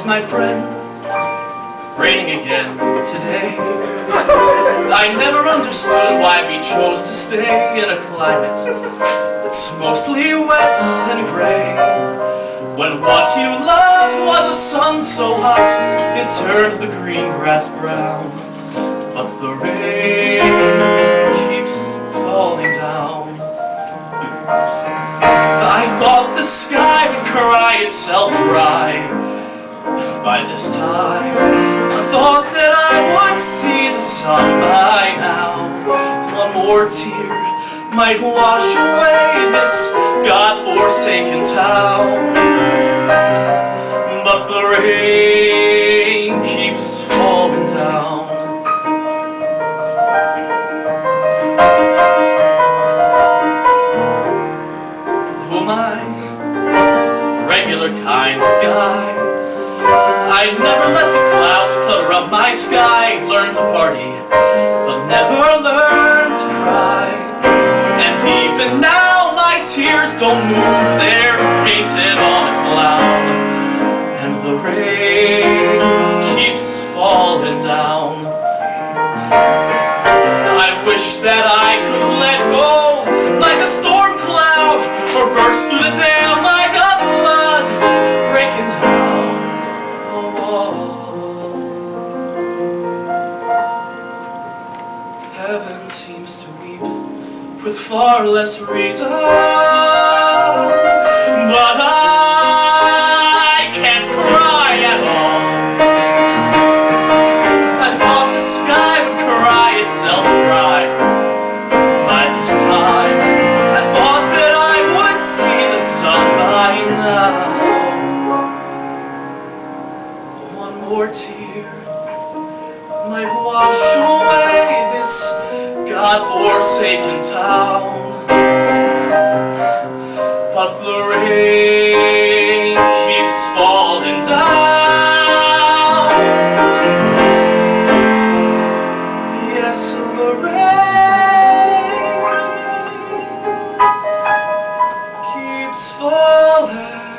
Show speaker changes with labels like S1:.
S1: Yes, my friend, raining again today. I never understood why we chose to stay in a climate that's mostly wet and gray. When what you loved was a sun so hot, it turned the green grass brown. But the rain keeps falling down. I thought the sky would cry itself dry by this time. I thought that I would see the sun by now. One more tear might wash away this God-forsaken town. But the rain keeps falling down. Who am I? Regular kind of guy I never let the clouds clutter up my sky Learn to party, but never learn to cry. And even now my tears don't move They're painted on a cloud. And the rain far less reason. But I can't cry at all. I thought the sky would cry itself dry. By this time I thought that I would see the sun by now. One more tear might wash away this God-forsaken. the rain keeps falling down. Yes, the rain keeps falling.